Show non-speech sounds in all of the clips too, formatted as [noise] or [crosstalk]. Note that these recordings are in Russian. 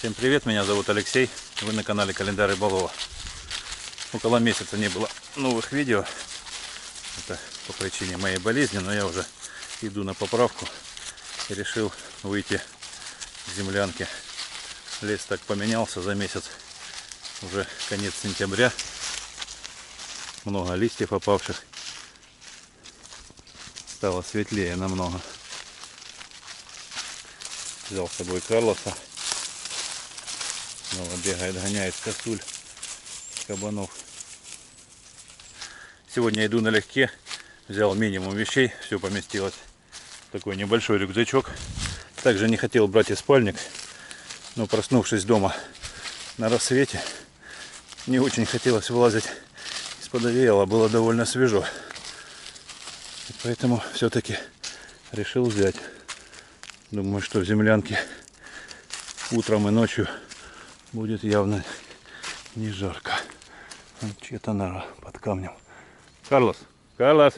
Всем привет, меня зовут Алексей, вы на канале Календарь Рыболова. Около месяца не было новых видео, это по причине моей болезни, но я уже иду на поправку и решил выйти с землянки. Лес так поменялся за месяц, уже конец сентября, много листьев опавших, стало светлее намного. Взял с собой Карлоса. Снова бегает, гоняет косуль кабанов. Сегодня иду налегке. Взял минимум вещей. Все поместилось. Такой небольшой рюкзачок. Также не хотел брать и спальник. Но проснувшись дома на рассвете, не очень хотелось вылазить из-под одеяла. Было довольно свежо. И поэтому все-таки решил взять. Думаю, что в землянке утром и ночью будет явно не жарко. Вон Чья-то нора под камнем. Карлос, Карлос.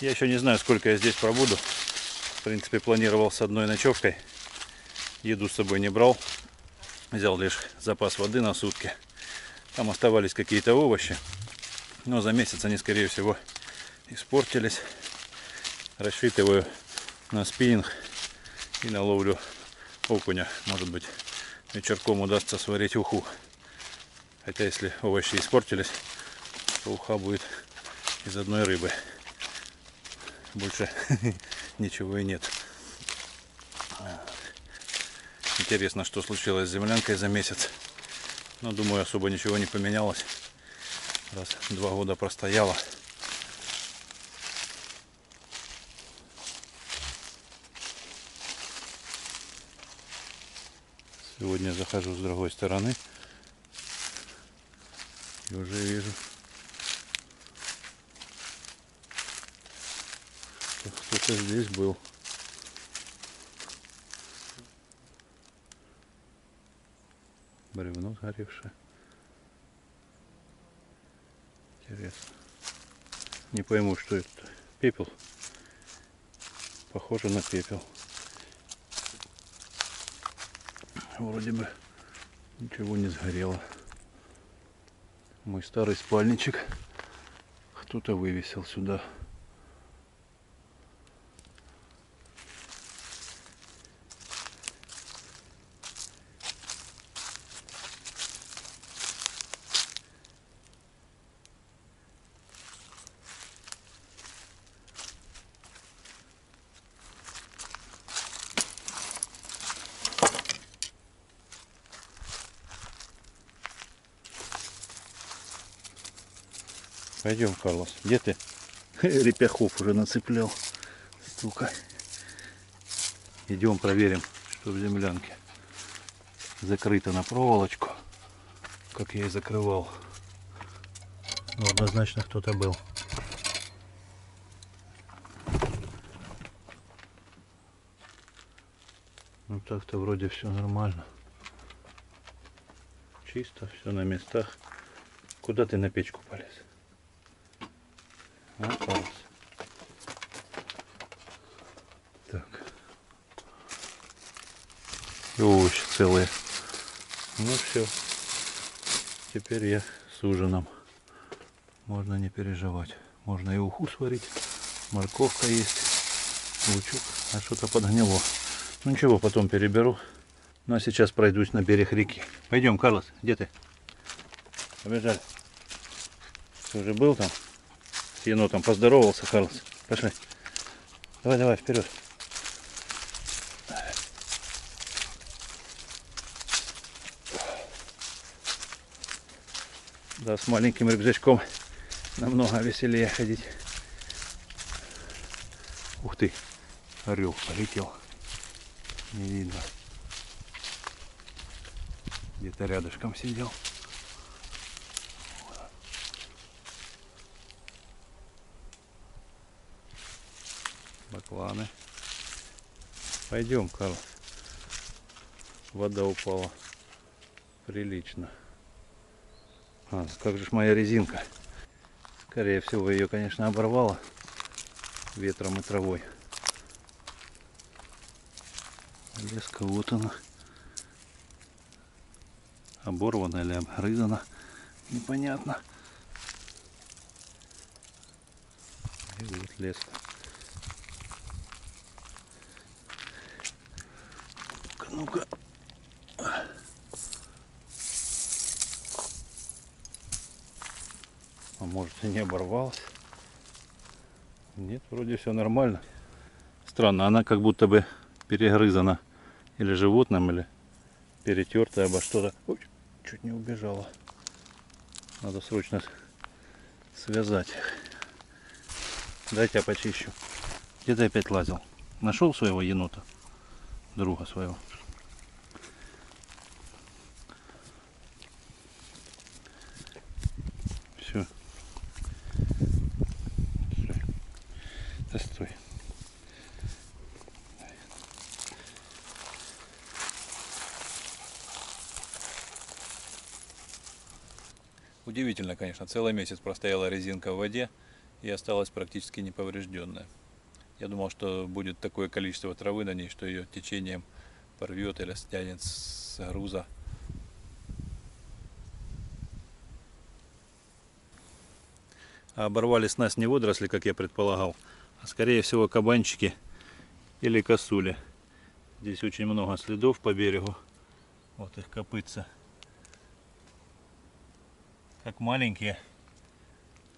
Я еще не знаю, сколько я здесь пробуду. В принципе, планировал с одной ночевкой. Еду с собой не брал. Взял лишь запас воды на сутки. Там оставались какие-то овощи. Но за месяц они, скорее всего, испортились. Рассчитываю на спиннинг и на ловлю окуня. Может быть, вечерком удастся сварить уху. Хотя, если овощи испортились, то уха будет из одной рыбы. Больше [laughs] ничего и нет. Интересно, что случилось с землянкой за месяц. Но думаю, особо ничего не поменялось. Раз два года простояла. Сегодня захожу с другой стороны. И уже вижу, что кто-то здесь был. Бревно сгоревшее. Интересно. Не пойму, что это. Пепел. Похоже на пепел. Вроде бы ничего не сгорело. Мой старый спальничек кто-то вывесил сюда. Пойдем, Карлос. Где ты? [laughs] Репяхов уже нацеплял. Стука. Идем проверим, что в землянке. Закрыто на проволочку, как я и закрывал. Но однозначно кто-то был. Ну так-то вроде все нормально. Чисто, все на местах. Куда ты на печку полез? А, Карлос? Так. И овощи целые. Ну все. Теперь я с ужином. Можно не переживать. Можно и уху сварить. Морковка есть. Лучок. А что-то подгнило. Ну ничего, потом переберу. Ну а сейчас пройдусь на берег реки. Пойдем, Карлос, где ты? Побежали. Ты уже был там? С енотом поздоровался, Карлос. Пошли. Давай, давай, вперед. Да, с маленьким рюкзачком намного веселее ходить. Ух ты, орел полетел. Не видно. Где-то рядышком сидел. Бакланы. Пойдем, Карл. Вода упала. Прилично. А, как же ж моя резинка? Скорее всего, ее, конечно, оборвало ветром и травой. Леска вот она. Оборвана или обгрызана. Непонятно. И вот леска. Ну-ка, ну-ка. А может и [laughs] не оборвалась. Нет, вроде все нормально. Странно, она как будто бы перегрызана или животным, или перетертая обо что-то. Чуть не убежала. Надо срочно связать их. Дайте я почищу. Где ты опять лазил? Нашел своего енота? Друга своего. Все. Стой. Да стой. Удивительно, конечно, целый месяц простояла резинка в воде и осталась практически неповрежденная. Я думал, что будет такое количество травы на ней, что ее течением порвет или стянет с груза. А оборвали нас не водоросли, как я предполагал, а скорее всего кабанчики или косули. Здесь очень много следов по берегу. Вот их копытца. Как маленькие,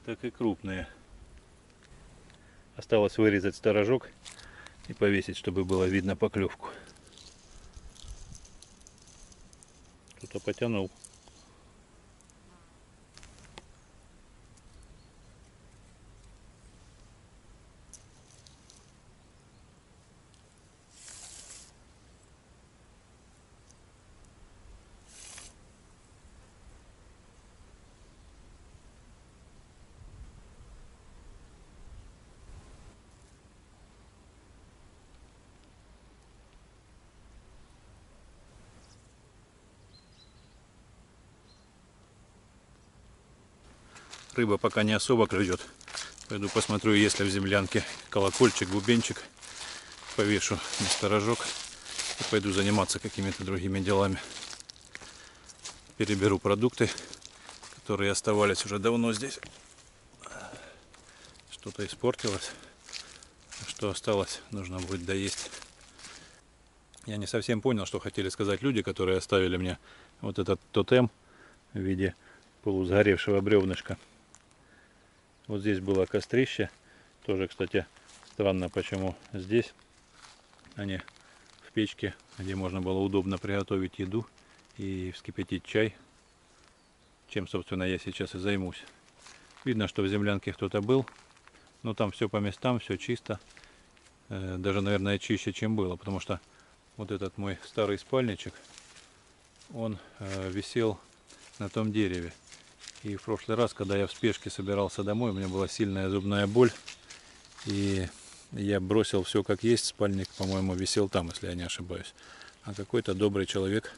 так и крупные. Осталось вырезать сторожок и повесить, чтобы было видно поклевку. Кто-то потянул. Рыба пока не особо клюет. Пойду посмотрю, есть ли в землянке колокольчик, бубенчик. Повешу на сторожок и пойду заниматься какими-то другими делами. Переберу продукты, которые оставались уже давно здесь. Что-то испортилось. Что осталось, нужно будет доесть. Я не совсем понял, что хотели сказать люди, которые оставили мне вот этот тотем в виде полусгоревшего бревнышка. Вот здесь было кострище. Тоже, кстати, странно, почему здесь, а не в печке, где можно было удобно приготовить еду и вскипятить чай. Чем, собственно, я сейчас и займусь. Видно, что в землянке кто-то был. Но там все по местам, все чисто. Э, даже, наверное, чище, чем было. Потому что вот этот мой старый спальничек, он э, висел на том дереве. И в прошлый раз, когда я в спешке собирался домой, у меня была сильная зубная боль. И я бросил все как есть. Спальник, по-моему, висел там, если я не ошибаюсь. А какой-то добрый человек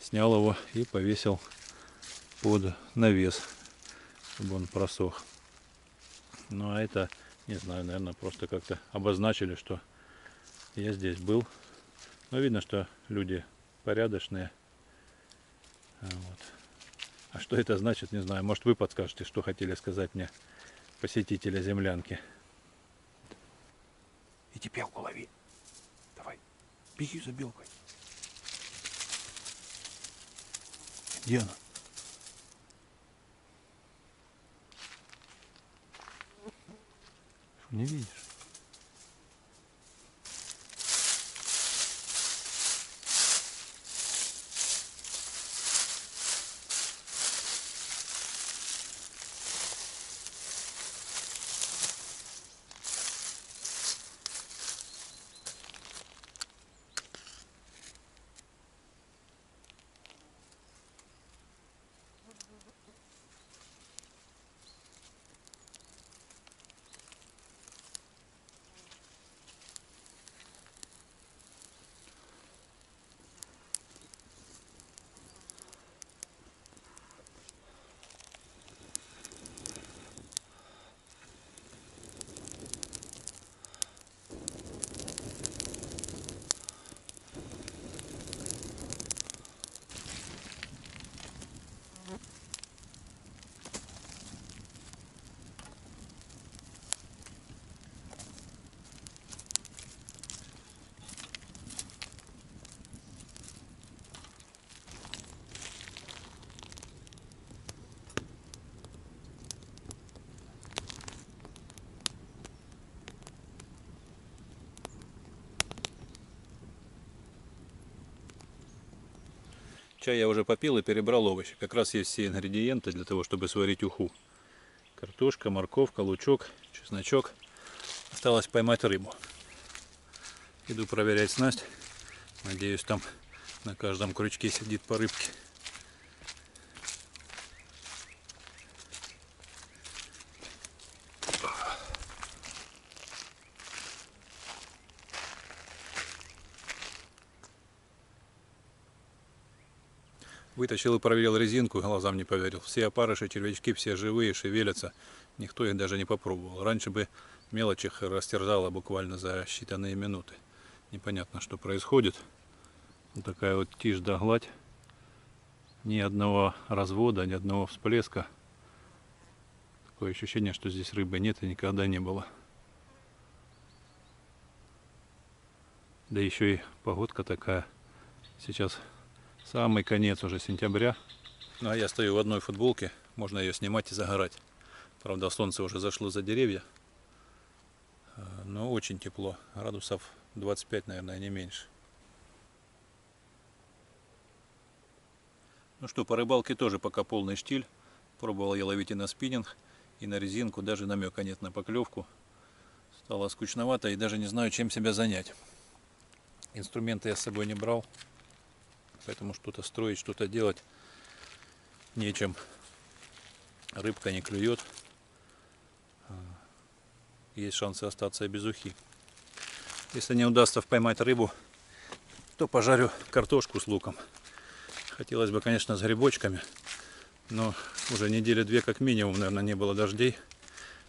снял его и повесил под навес, чтобы он просох. Ну а это, не знаю, наверное, просто как-то обозначили, что я здесь был. Но видно, что люди порядочные. Вот. А что это значит, не знаю. Может вы подскажете, что хотели сказать мне посетители землянки. Иди белку лови. Давай. Беги за белкой. Где она? Не видишь? Чай я уже попил и перебрал овощи. Как раз есть все ингредиенты для того, чтобы сварить уху. Картошка, морковка, лучок, чесночок. Осталось поймать рыбу. Иду проверять снасть. Надеюсь, там на каждом крючке сидит по рыбке. Вытащил и проверил резинку, глазам не поверил. Все опарыши, червячки, все живые, шевелятся. Никто их даже не попробовал. Раньше бы мелочь их растерзала буквально за считанные минуты. Непонятно, что происходит. Вот такая вот тишь да гладь. Ни одного развода, ни одного всплеска. Такое ощущение, что здесь рыбы нет и никогда не было. Да еще и погодка такая. Сейчас самый конец уже сентября. Ну а я стою в одной футболке. Можно ее снимать и загорать. Правда, солнце уже зашло за деревья. А, Но очень тепло. Градусов 25, наверное, не меньше. Ну что, по рыбалке тоже пока полный штиль. Пробовал я ловить и на спиннинг, и на резинку. Даже намека нет на поклевку. Стало скучновато и даже не знаю, чем себя занять. Инструменты я с собой не брал. Поэтому что-то строить, что-то делать нечем. Рыбка не клюет. А, Есть шансы остаться без ухи. Если не удастся поймать рыбу, то пожарю картошку с луком. Хотелось бы, конечно, с грибочками, но уже недели две как минимум, наверное, не было дождей.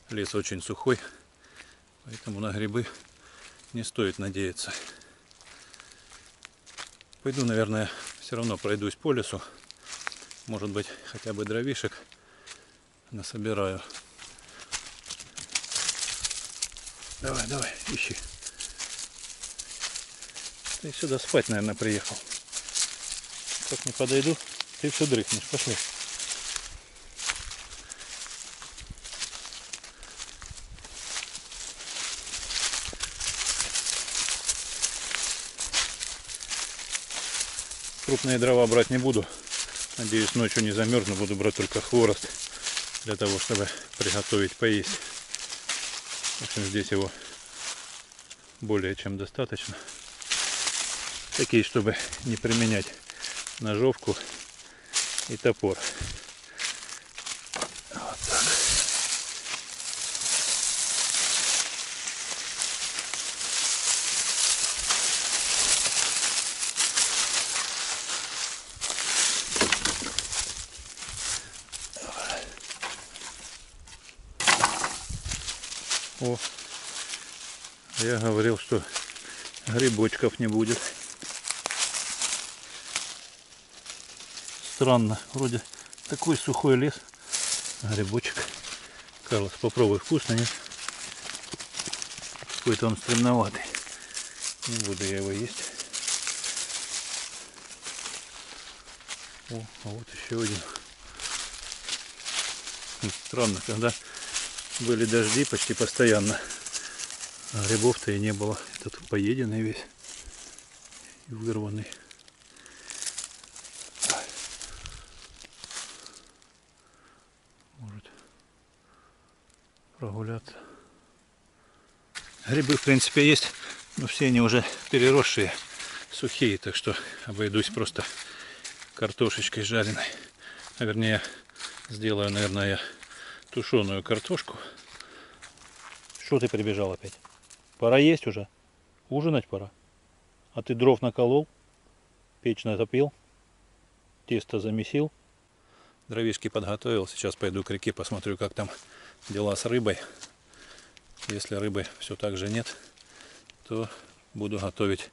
Лес очень сухой, поэтому на грибы не стоит надеяться. Пойду, наверное, все равно пройдусь по лесу. Может быть, хотя бы дровишек насобираю. Давай, давай, ищи. Ты сюда спать, наверное, приехал. Как не подойду, ты все дрыхнешь. Пошли. Крупные дрова брать не буду. Надеюсь, ночью не замерзну. Буду брать только хворост для того, чтобы приготовить поесть. В общем, здесь его более чем достаточно. Такие, чтобы не применять ножовку и топор. Вот так. О, я говорил, что грибочков не будет. Странно, вроде такой сухой лес, грибочек. Карлос, попробуй, вкусно, нет? Какой-то он стремноватый. Не буду я его есть. О, а вот еще один. Странно, когда были дожди почти постоянно. А грибов-то и не было. Этот поеденный весь. И вырванный. Может прогуляться. Грибы в принципе есть, но все они уже переросшие, сухие, так что обойдусь просто картошечкой жареной. А вернее, сделаю, наверное, тушеную картошку. Что ты прибежал опять? Пора есть уже. Ужинать пора. А ты дров наколол, печь натопил, тесто замесил, дровишки подготовил. Сейчас пойду к реке, посмотрю, как там дела с рыбой. Если рыбы все так же нет, то буду готовить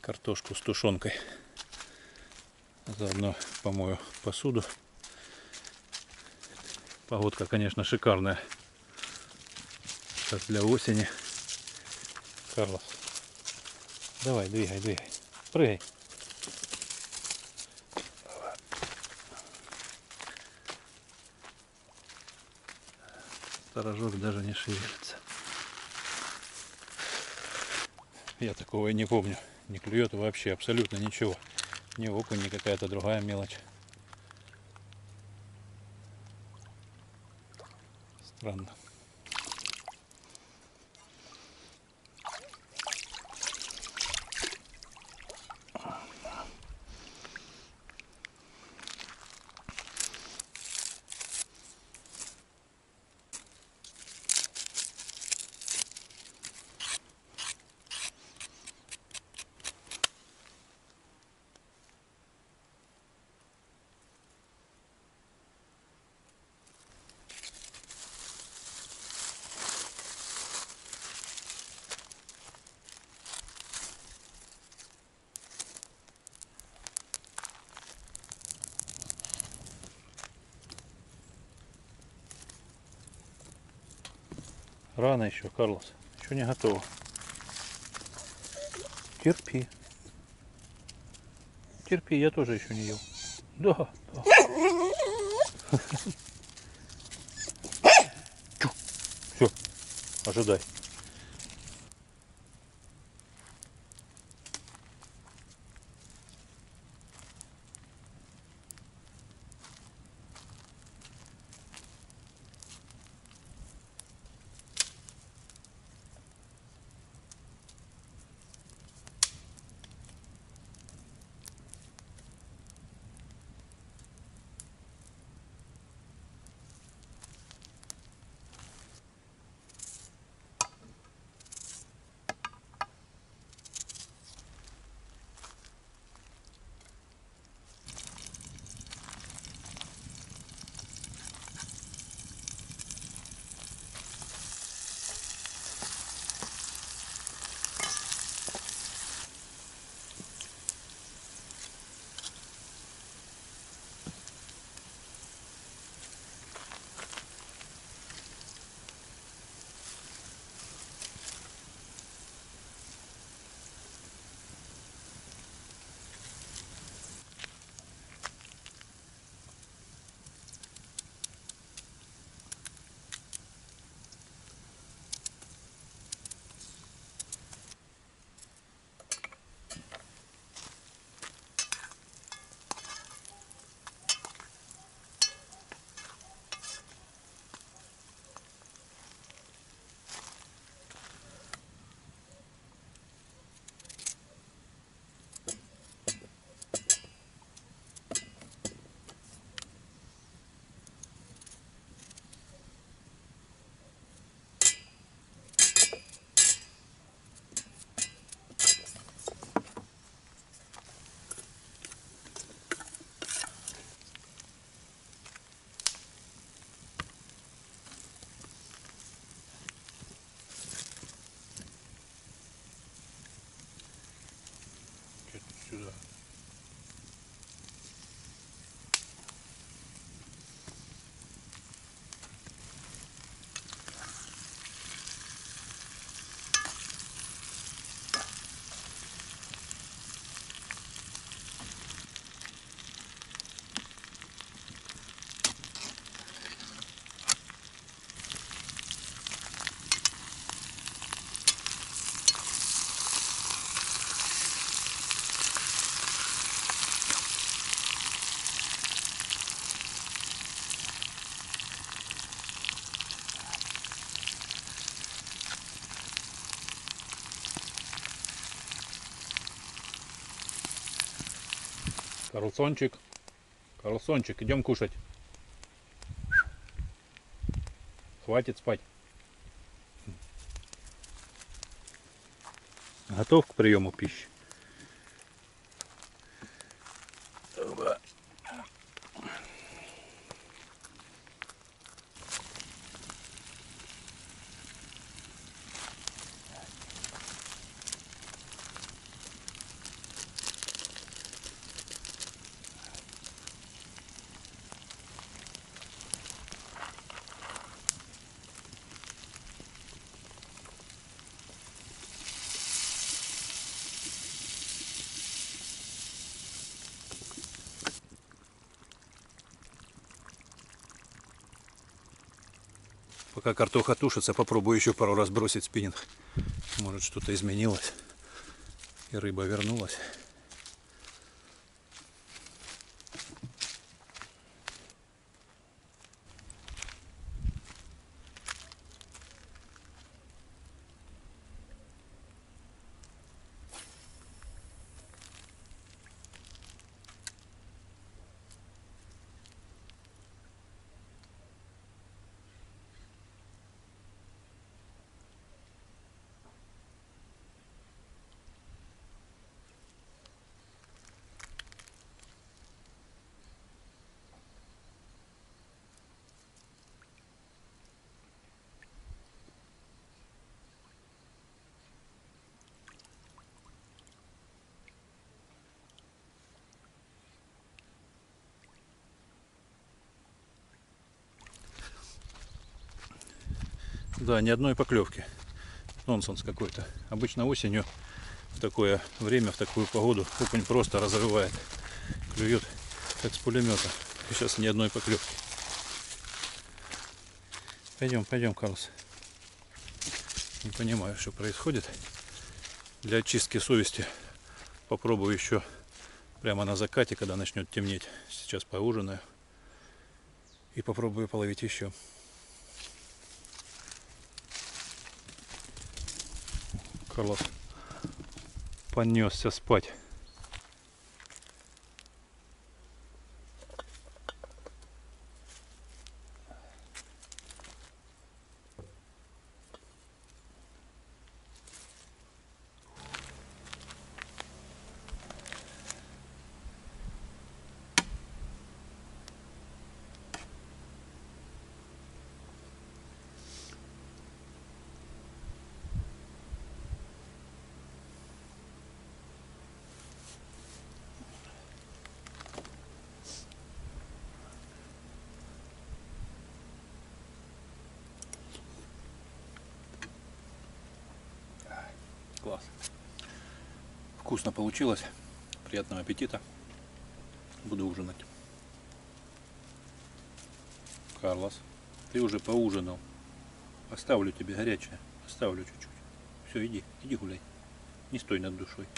картошку с тушенкой. Заодно помою посуду. Погодка, конечно, шикарная. Как для осени. Карлос. Давай, двигай, двигай. Прыгай. Сторожок даже не шевелится. Я такого и не помню. Не клюет вообще абсолютно ничего. Не окунь, не какая-то другая мелочь. Странно. Рано еще, Карлос. Еще не готово. Терпи. Терпи, я тоже еще не ел. Да, да. [laughs] Все, ожидай. Карлсончик. Карлсончик, идем кушать. Хватит спать. Готов к приему пищи? Пока картоха тушится, попробую еще пару раз бросить спиннинг. Может что-то изменилось. И рыба вернулась. Да, ни одной поклевки. Нонсенс какой-то. Обычно осенью в такое время, в такую погоду окунь просто разрывает. Клюет как с пулемета. И сейчас ни одной поклевки. Пойдем, пойдем, Карлос. Не понимаю, что происходит. Для очистки совести попробую еще прямо на закате, когда начнет темнеть. Сейчас поужинаю. И попробую половить еще. Карлос понесся спать. Класс. Вкусно получилось. Приятного аппетита. Буду ужинать. Карлос, ты уже поужинал. Оставлю тебе горячее. Оставлю чуть-чуть. Все, иди, иди гуляй. Не стой над душой.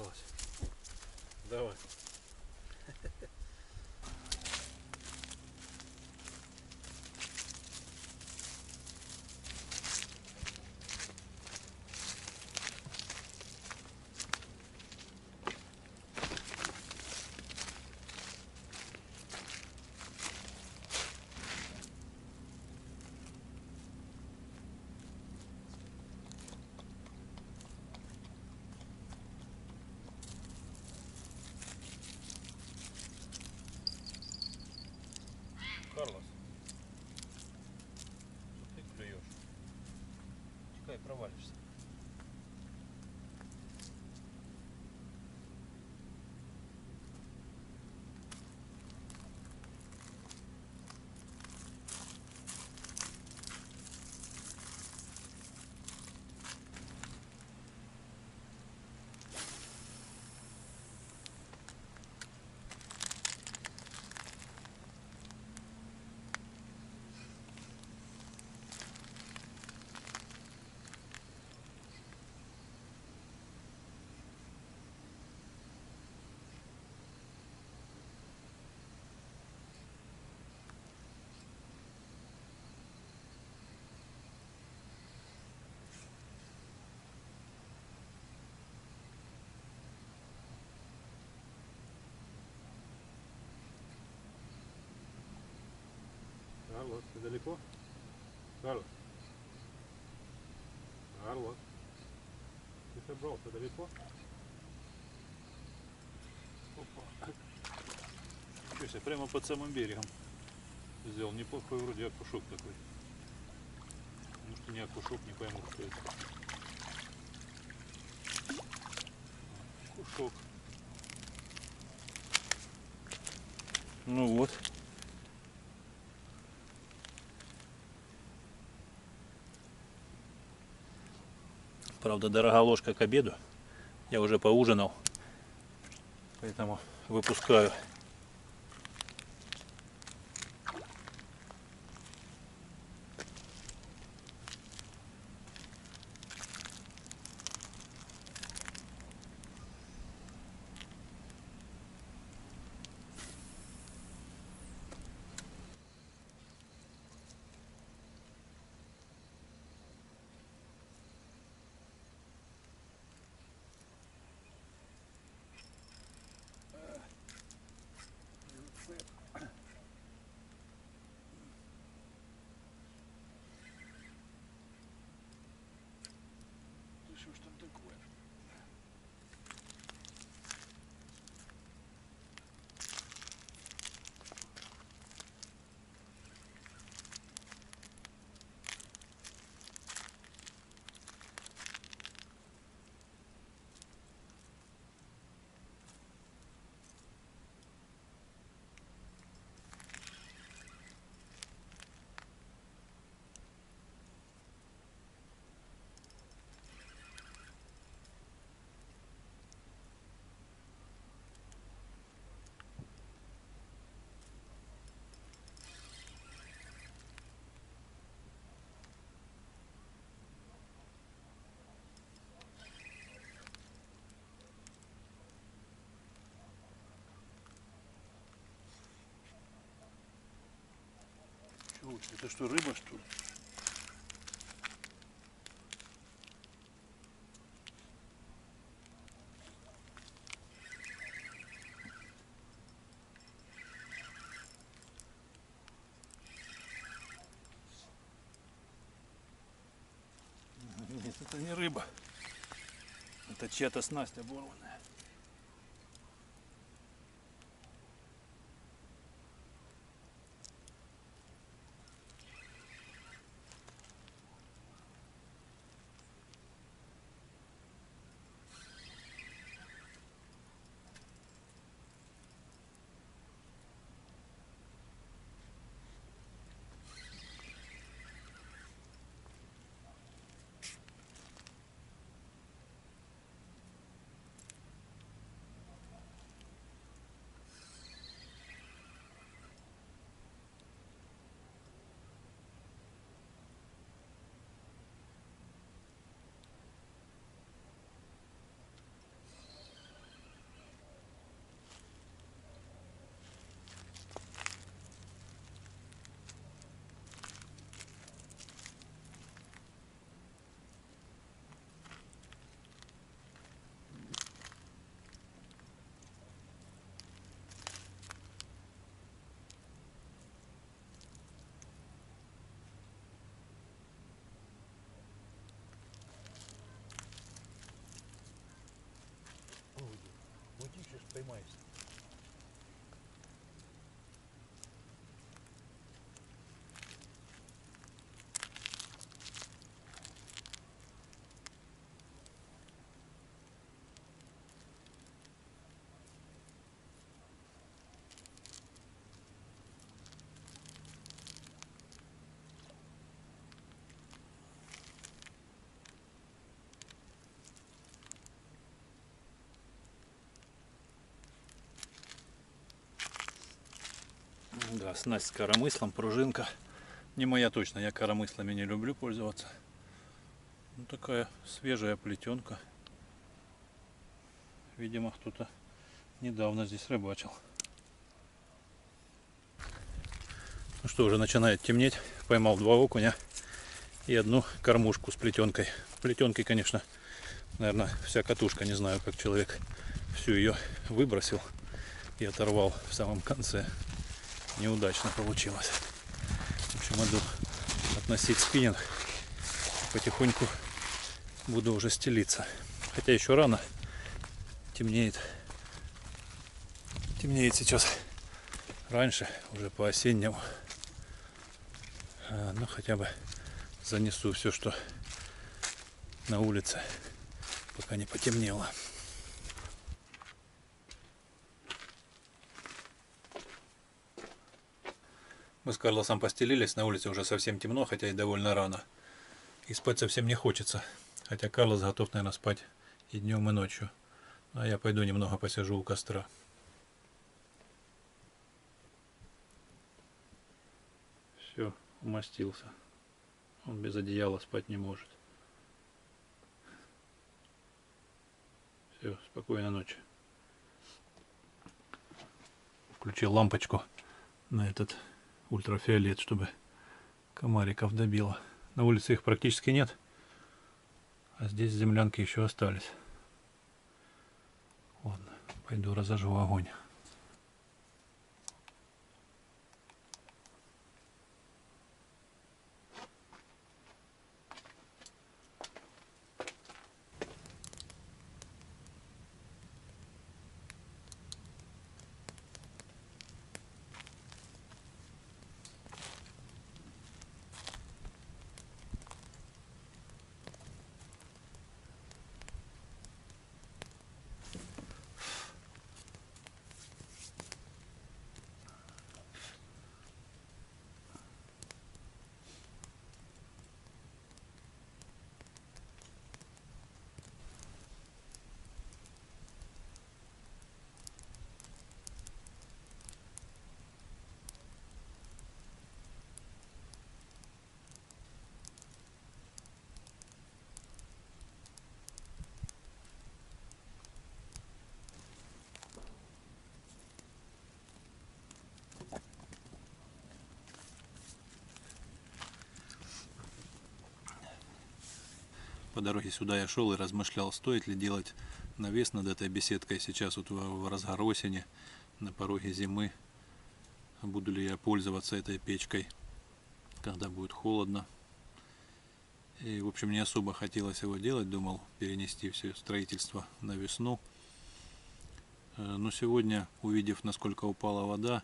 Взялась. Давай. Карлос. Что ты клюешь? Чекай, провалишься. Карлос, ты далеко? Карлос. Карлос. Ты собрался далеко? Опа. Ничего себе, прямо под самым берегом сделал. Неплохой вроде окушок такой. Может не окушок, не пойму, что это. Кушок. Ну вот. Правда, дорога ложка к обеду. Я уже поужинал. Поэтому выпускаю. Что ж там такое? Чего? Это что, рыба, что ли? Нет, это не рыба. Это чья-то снасть оборванная. Уйди, сейчас Да, снасть с коромыслом, пружинка. Не моя точно, я коромыслами не люблю пользоваться. Ну, такая свежая плетенка. Видимо, кто-то недавно здесь рыбачил. Ну что, уже начинает темнеть. Поймал два окуня и одну кормушку с плетенкой. Плетенкой, конечно, наверное, вся катушка. Не знаю, как человек всю ее выбросил и оторвал в самом конце неудачно получилось. В общем, иду относить спиннинг. Потихоньку буду уже стелиться. Хотя еще рано. Темнеет. Темнеет сейчас раньше, уже по осеннему. А, ну, хотя бы занесу все, что на улице, пока не потемнело. Мы с Карлосом постелились, на улице уже совсем темно, хотя и довольно рано. И спать совсем не хочется. Хотя Карлос готов, наверное, спать и днем, и ночью. А я пойду немного посижу у костра. Все, умастился. Он без одеяла спать не может. Все, спокойной ночи. Включил лампочку на этот ультрафиолет, чтобы комариков добило. На улице их практически нет, а здесь землянки еще остались. Ладно, пойду разожгу огонь. По дороге сюда я шел и размышлял, стоит ли делать навес над этой беседкой сейчас вот в, разгар осени, на пороге зимы. Буду ли я пользоваться этой печкой, когда будет холодно. И, в общем, не особо хотелось его делать, думал перенести все строительство на весну. Э, Но сегодня, увидев, насколько упала вода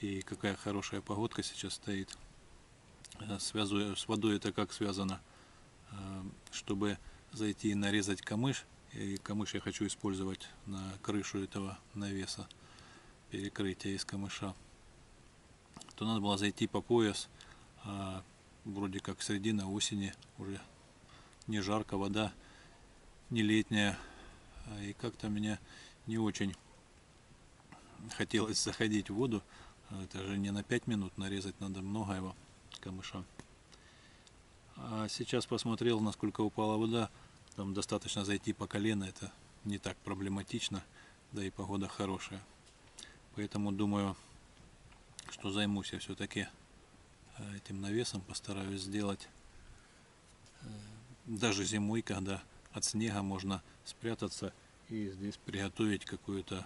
и какая хорошая погодка сейчас стоит, э, связываю с водой это как связано, чтобы зайти и нарезать камыш, и камыш я хочу использовать на крышу этого навеса, перекрытие из камыша, то надо было зайти по пояс, а вроде как середина осени, уже не жарко, вода не летняя, а и как-то меня не очень хотелось заходить в воду, это же не на 5 минут нарезать, надо много его камыша. А сейчас посмотрел, насколько упала вода. Там достаточно зайти по колено, это не так проблематично, да и погода хорошая. Поэтому думаю, что займусь я все-таки э, этим навесом, постараюсь сделать э, даже зимой, когда от снега можно спрятаться и здесь приготовить какой-то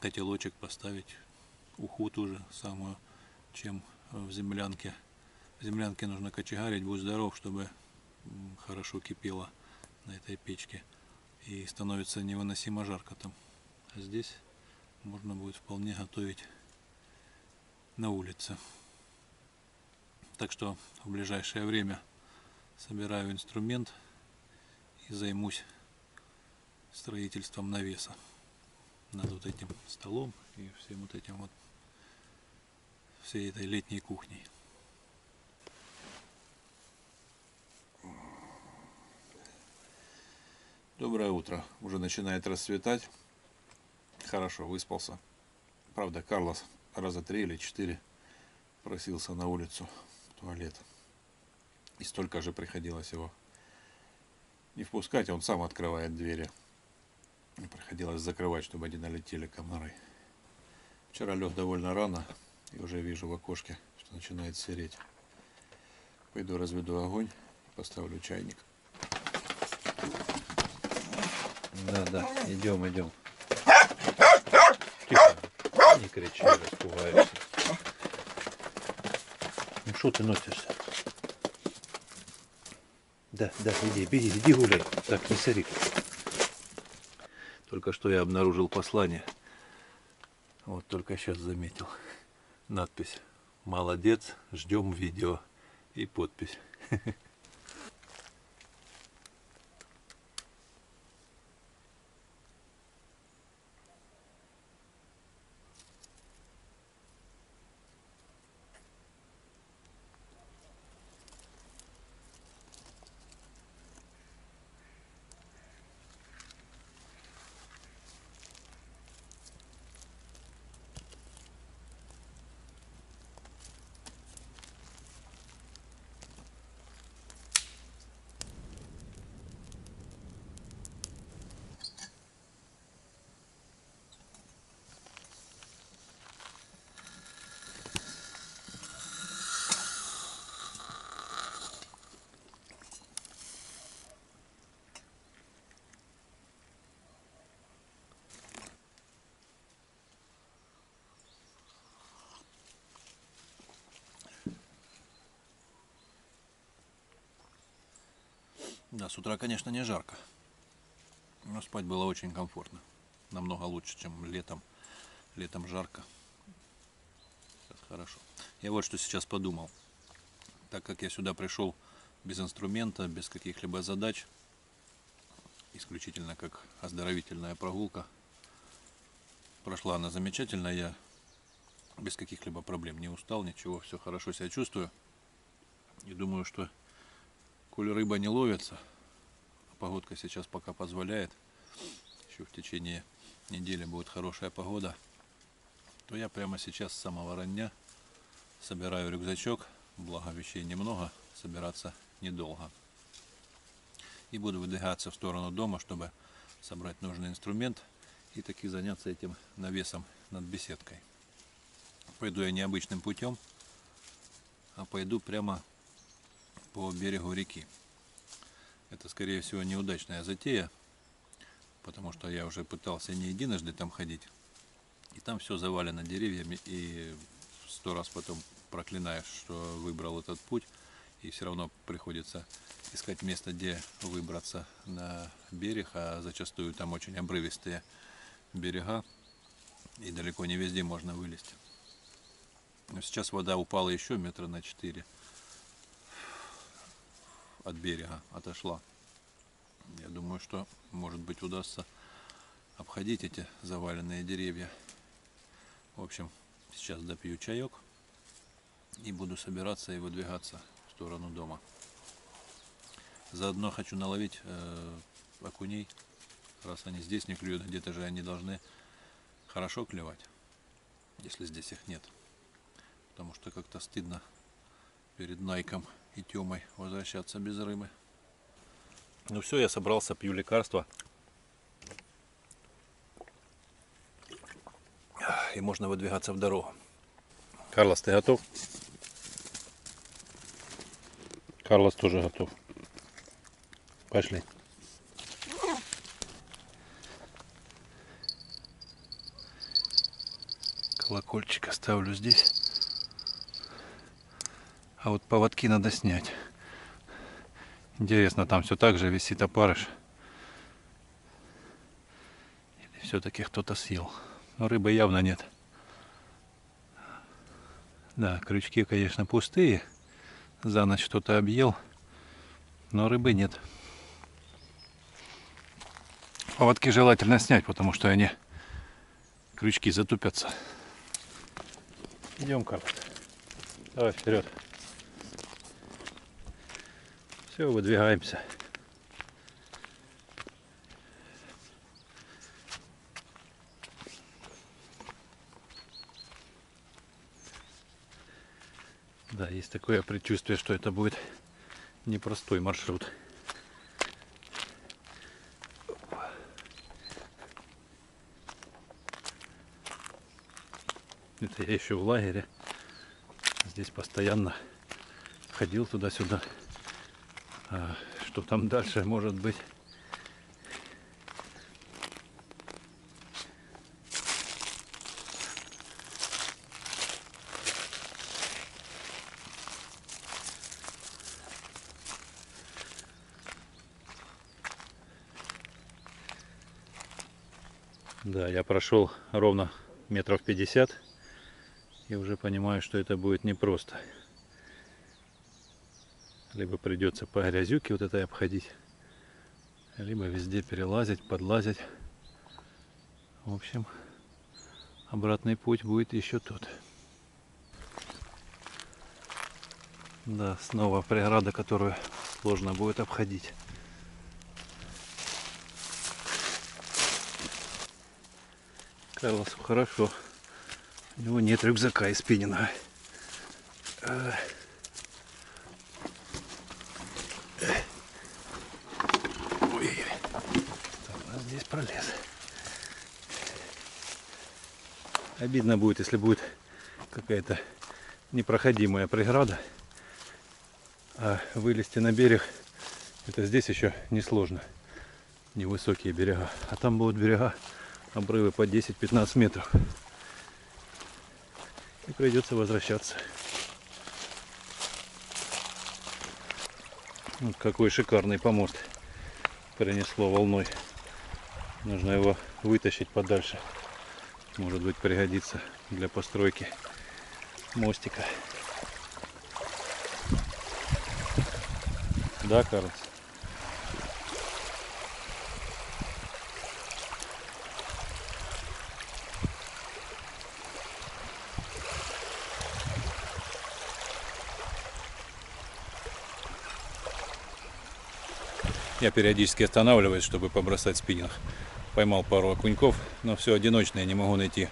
котелочек, поставить уху ту же самую, чем в землянке землянке нужно кочегарить, будь здоров, чтобы хорошо кипело на этой печке. И становится невыносимо жарко там. А здесь можно будет вполне готовить на улице. Так что в ближайшее время собираю инструмент и займусь строительством навеса над вот этим столом и всем вот этим вот всей этой летней кухней. Доброе утро. Уже начинает расцветать. Хорошо, выспался. Правда, Карлос раза три или четыре просился на улицу в туалет. И столько же приходилось его не впускать, он сам открывает двери. И приходилось закрывать, чтобы они налетели комары. Вчера лег довольно рано и уже вижу в окошке, что начинает сереть. Пойду разведу огонь поставлю чайник. Да, да, идем, идем. Тихо, не кричи, распугаешься. Ну что ты носишься? Да, да, иди, беги, иди гуляй. Так, не сори. Только что я обнаружил послание. Вот только сейчас заметил. Надпись. Молодец, ждем видео. И подпись. [laughs] Да, с утра, конечно, не жарко. Но спать было очень комфортно. Намного лучше, чем летом. Летом жарко. Сейчас хорошо. Я вот что сейчас подумал. Так как я сюда пришел без инструмента, без каких-либо задач, исключительно как оздоровительная прогулка, прошла она замечательно. Я без каких-либо проблем не устал, ничего, все хорошо себя чувствую. И думаю, что Коль рыба не ловится, погодка сейчас пока позволяет, еще в течение недели будет хорошая погода, то я прямо сейчас с самого рання собираю рюкзачок, благо вещей немного, собираться недолго. И буду выдвигаться в сторону дома, чтобы собрать нужный инструмент и таки заняться этим навесом над беседкой. Пойду я необычным путем, а пойду прямо по берегу реки. Это, скорее всего, неудачная затея, потому что я уже пытался не единожды там ходить. И там все завалено деревьями, и сто раз потом проклинаешь, что выбрал этот путь, и все равно приходится искать место, где выбраться на берег, а зачастую там очень обрывистые берега, и далеко не везде можно вылезти. Но сейчас вода упала еще метра на 4 от берега, отошла. Я думаю, что может быть удастся обходить эти заваленные деревья. В общем, сейчас допью чаек и буду собираться и выдвигаться в сторону дома. Заодно хочу наловить э, окуней, раз они здесь не клюют, где-то же они должны хорошо клевать, если здесь их нет. Потому что как-то стыдно перед Найком и Тёмой возвращаться без рыбы. Ну все, я собрался, пью лекарства. И можно выдвигаться в дорогу. Карлос, ты готов? Карлос тоже готов. Пошли. Колокольчик оставлю здесь. А вот поводки надо снять. Интересно, там все так же висит опарыш. Или все-таки кто-то съел. Но рыбы явно нет. Да, крючки, конечно, пустые. За ночь кто-то объел. Но рыбы нет. Поводки желательно снять, потому что они крючки затупятся. Идем, Карл. Давай вперед. Все, выдвигаемся. Да, есть такое предчувствие, что это будет непростой маршрут. Это я еще в лагере. Здесь постоянно ходил туда-сюда. А что там дальше может быть? Да, я прошел ровно метров 50 и уже понимаю, что это будет непросто. Либо придется по грязюке вот этой обходить, либо везде перелазить, подлазить. В общем, обратный путь будет еще тот. Да, снова преграда, которую сложно будет обходить. Карлосу хорошо. У него нет рюкзака из спиннинга. Пролез. Обидно будет, если будет какая-то непроходимая преграда. А вылезти на берег, это здесь еще несложно. Невысокие берега. А там будут берега, обрывы по 10-15 метров. И придется возвращаться. Вот какой шикарный помост принесло волной. Нужно его вытащить подальше. Может быть пригодится для постройки мостика. Да, Карлос? Я периодически останавливаюсь, чтобы побросать спиннинг поймал пару окуньков, но все одиночное, не могу найти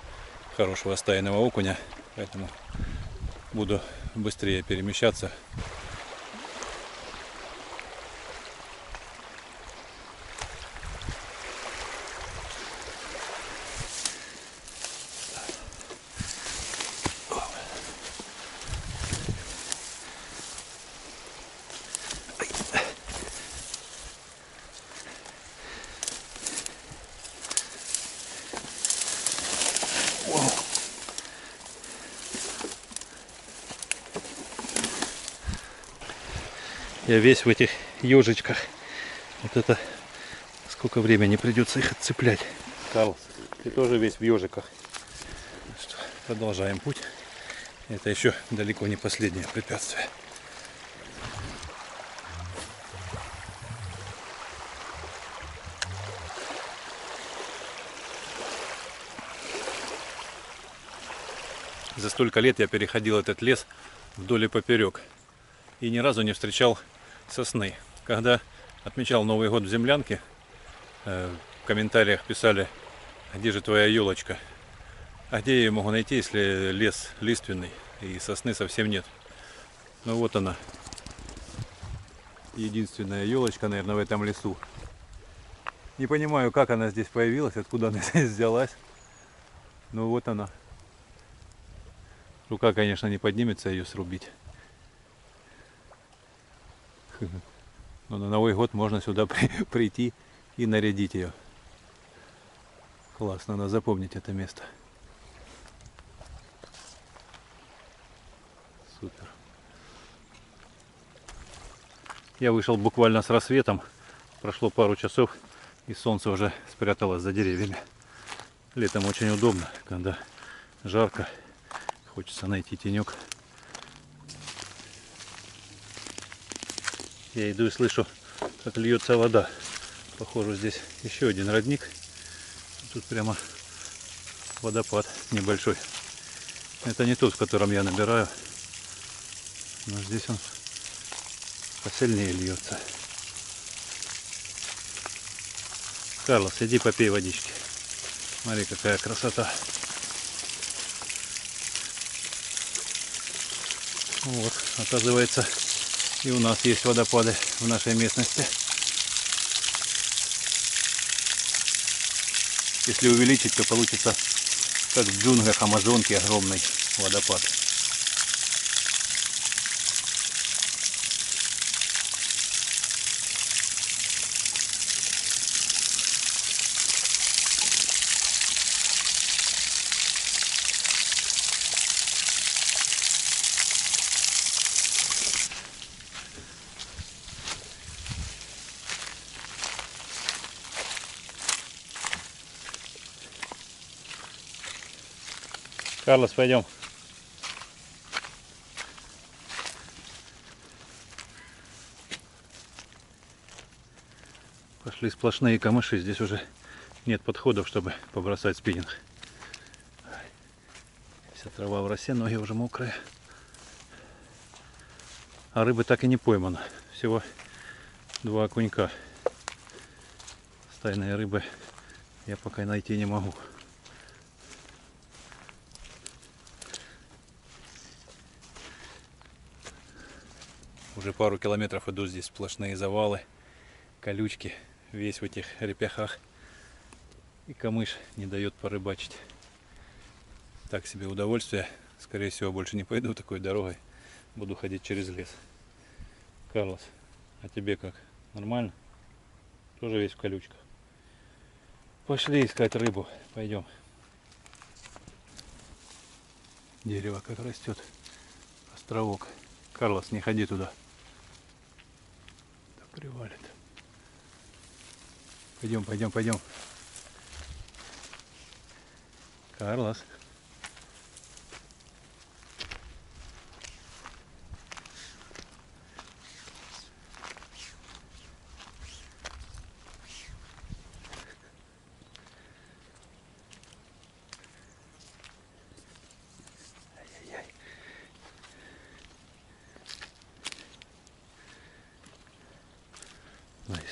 хорошего стайного окуня, поэтому буду быстрее перемещаться. Я весь в этих ежичках. Вот это сколько времени придется их отцеплять. Карлс, ты тоже весь в ежиках. Что, продолжаем путь. Это еще далеко не последнее препятствие. За столько лет я переходил этот лес вдоль и поперек. И ни разу не встречал сосны. Когда отмечал Новый год в землянке, э, в комментариях писали, где же твоя елочка? А где я ее могу найти, если лес лиственный и сосны совсем нет? Ну вот она. Единственная елочка, наверное, в этом лесу. Не понимаю, как она здесь появилась, откуда она [laughs] здесь взялась. Ну вот она. Рука, конечно, не поднимется ее срубить. [laughs] Но на Новый год можно сюда при, [laughs] прийти и нарядить ее. Классно, надо запомнить это место. Супер. Я вышел буквально с рассветом. Прошло пару часов, и солнце уже спряталось за деревьями. Летом очень удобно, когда жарко Хочется найти тенек. Я иду и слышу, как льется вода. Похоже, здесь еще один родник. Тут прямо водопад небольшой. Это не тот, в котором я набираю. Но здесь он посильнее льется. Карлос, иди попей водички. Смотри, какая красота. Вот, оказывается, и у нас есть водопады в нашей местности. Если увеличить, то получится как в джунглях Амазонки огромный водопад. Карлос, пойдем. Пошли сплошные камыши. Здесь уже нет подходов, чтобы побросать спиннинг. Вся трава в росе, ноги уже мокрые. А рыбы так и не поймано. Всего два окунька. Стайные рыбы я пока найти не могу. Уже пару километров иду здесь сплошные завалы, колючки, весь в этих репяхах. И камыш не дает порыбачить. Так себе удовольствие. Скорее всего, больше не пойду такой дорогой. Буду ходить через лес. Карлос, а тебе как? Нормально? Тоже весь в колючках. Пошли искать рыбу. Пойдем. Дерево как растет. Островок. Карлос, не ходи туда привалит. Пойдем, пойдем, пойдем. Карлос.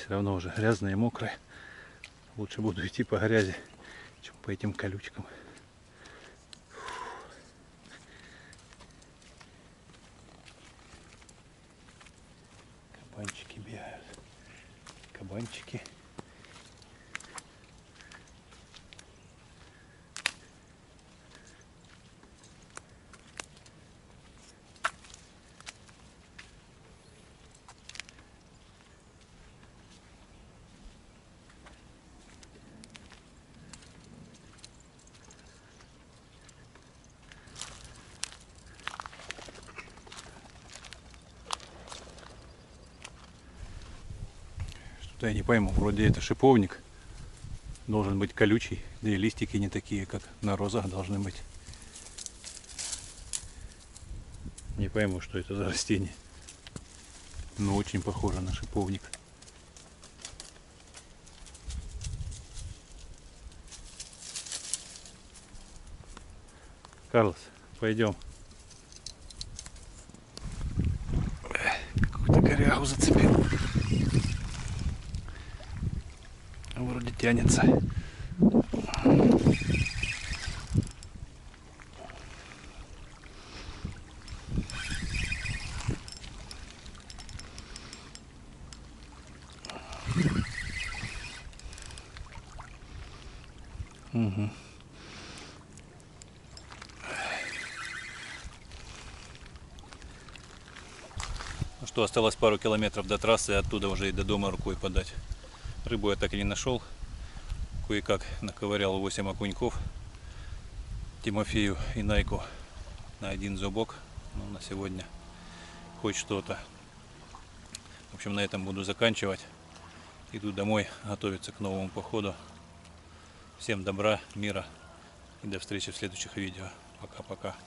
все равно уже грязные и мокрые. Лучше буду идти по грязи, чем по этим колючкам. Что-то я не пойму. Вроде это шиповник. Должен быть колючий. Да и листики не такие, как на розах должны быть. Не пойму, что это за растение. Но очень похоже на шиповник. Карлос, пойдем. Какую-то корягу зацепил. Вроде тянется. Угу. Ну что, осталось пару километров до трассы, оттуда уже и до дома рукой подать. Рыбу я так и не нашел. Кое-как наковырял 8 окуньков Тимофею и Найку на один зубок. Ну, на сегодня хоть что-то. В общем, на этом буду заканчивать. Иду домой готовиться к новому походу. Всем добра, мира и до встречи в следующих видео. Пока-пока.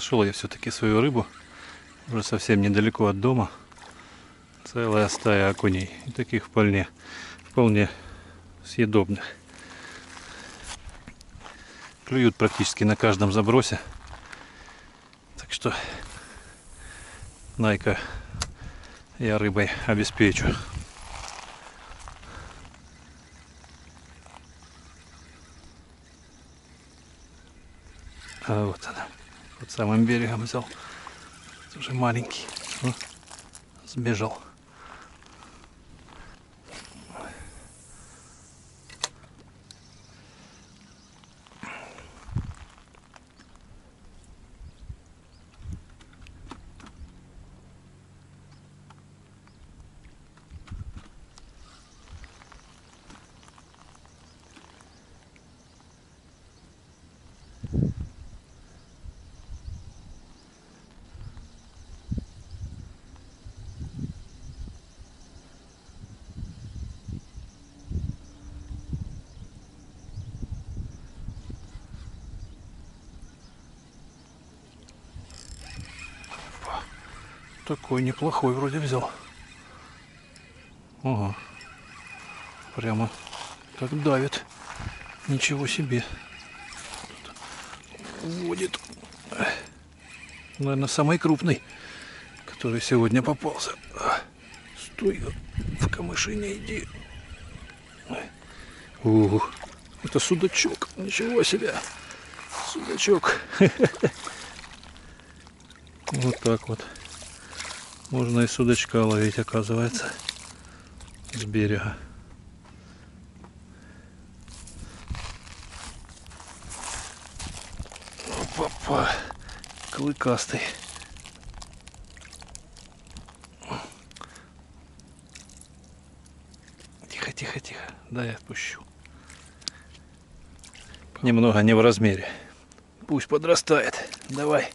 Нашел я все-таки свою рыбу. Уже совсем недалеко от дома. Целая стая окуней. И таких вполне, вполне съедобных. Клюют практически на каждом забросе. Так что Найка я рыбой обеспечу. А вот она. Под самым берегом взял. Уже маленький. Сбежал. Такой неплохой вроде взял. Ага. Прямо так давит. Ничего себе. Водит. Наверное, самый крупный, который сегодня попался. Стой, в камыши не иди. Ух, это судачок. Ничего себе. Судачок. [laughs] Вот так вот. Можно и судачка ловить, оказывается, с берега. Опа, клыкастый. Тихо, тихо, тихо. Да, я отпущу. Немного не в размере. Пусть подрастает. Давай.